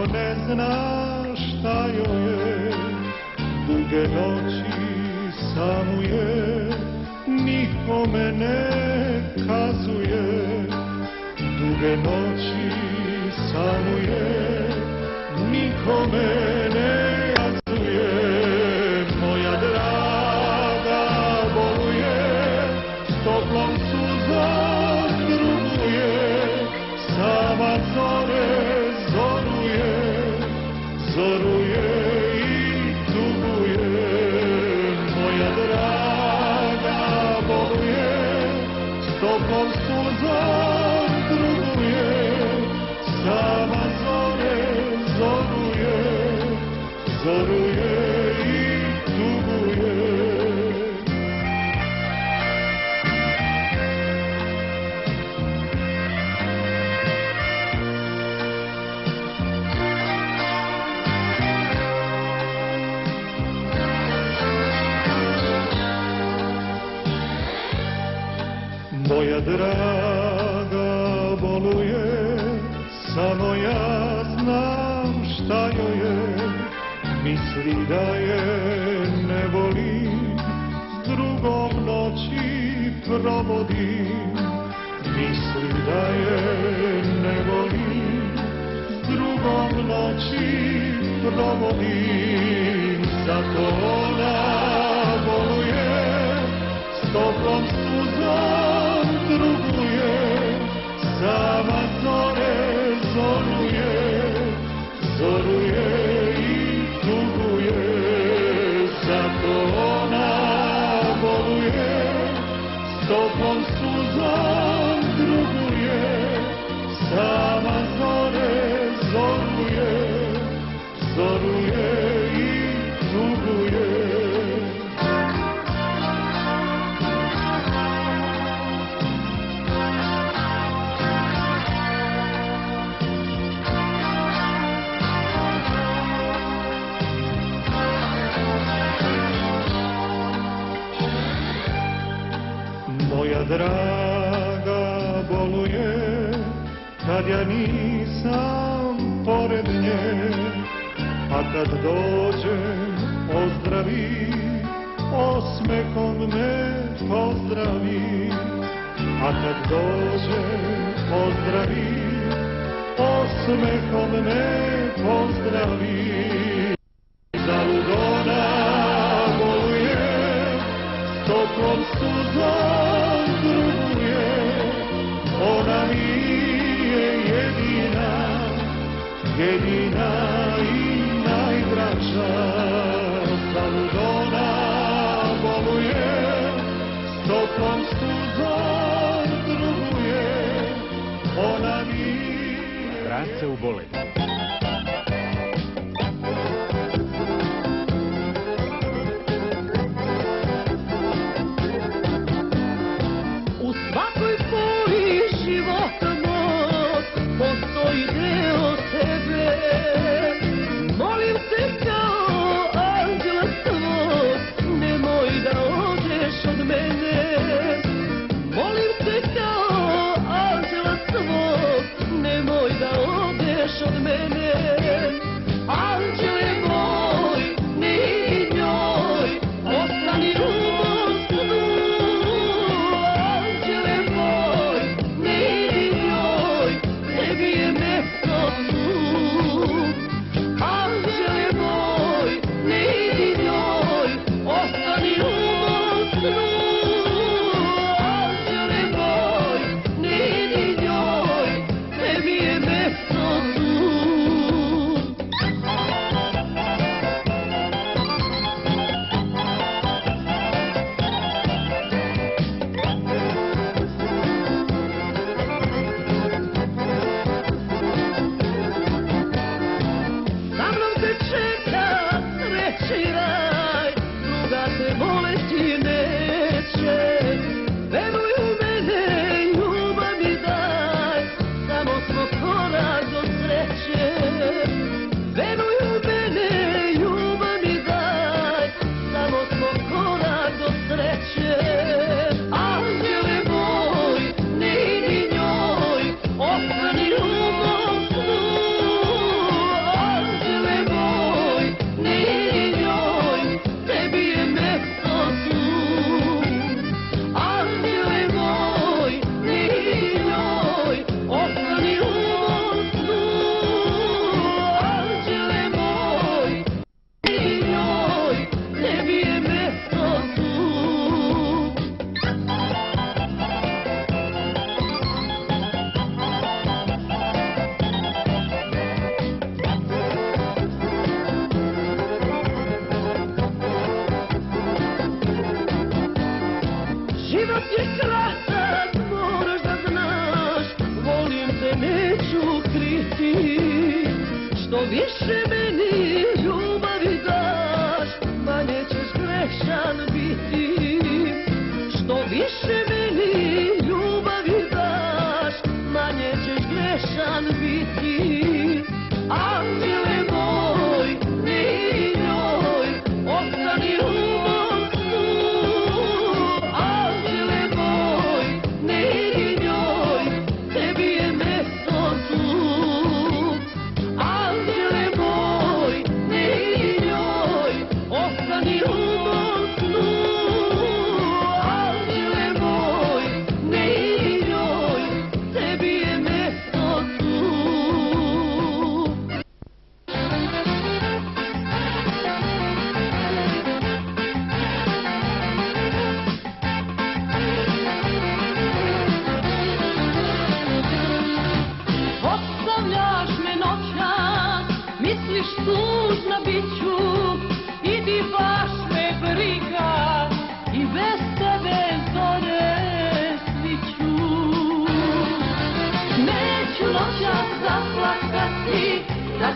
niko ne zna šta joj je, duge noći samuje, nikome ne kazuje, duge noći samuje, nikome ne draga boluje, samo ja znam šta joj je, misli da je ne voli, s drugom noći provodi, misli da je ne voli, s drugom noći provodi, zato ona boluje, s toplom suzom toplom suzom druguje, sama draga boluje, kad ja nisam pored nje, a kad dođem pozdravi, osmehom me pozdravi, a kad dođem pozdravi, osmehom me pozdravi. Zalud ona boluje, s toplom suzom jedina i najdraža. Zalud ona boluje, s toplom suzom druguje, ona mi je Strance u bolesti. ti Što više meni ljubavi daš Manje ćeš grešan biti. Što više meni ljubavi daš Manje ćeš grešan biti. Anđele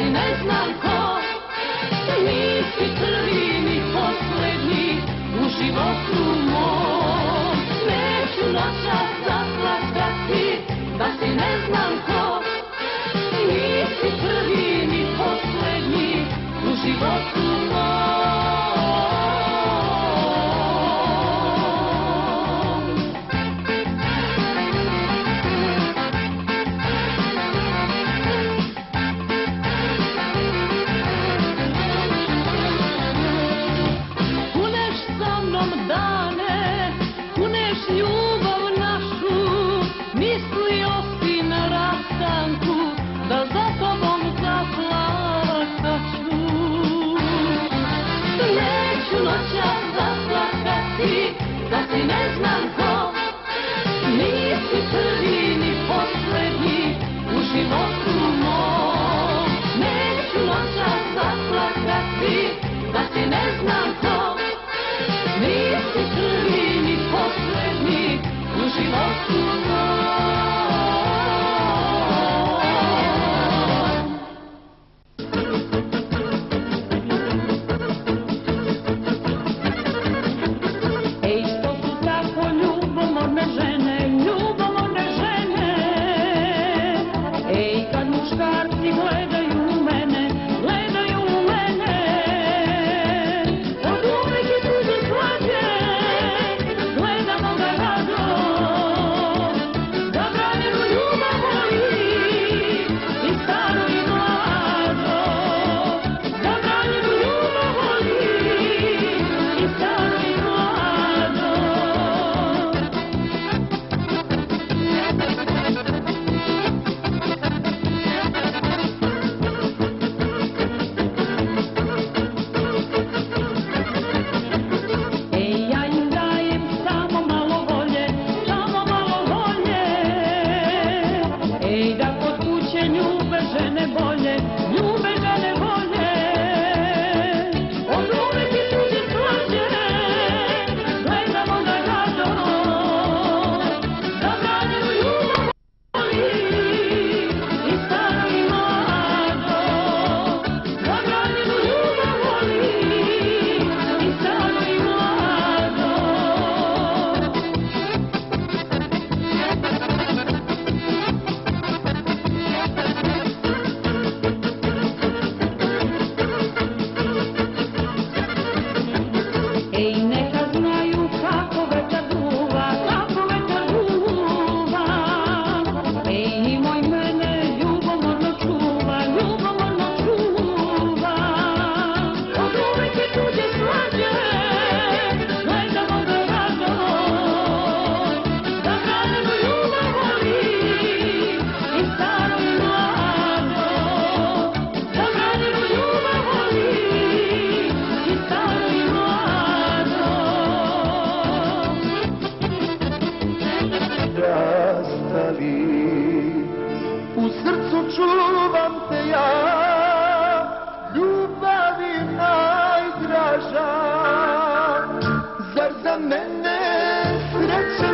si ne znam ko. Nisi prvi ni posljednji u životu mom. Neću noćas zaplakati da si ne znam ko. Nisi prvi ni posljednji u životu mom. That's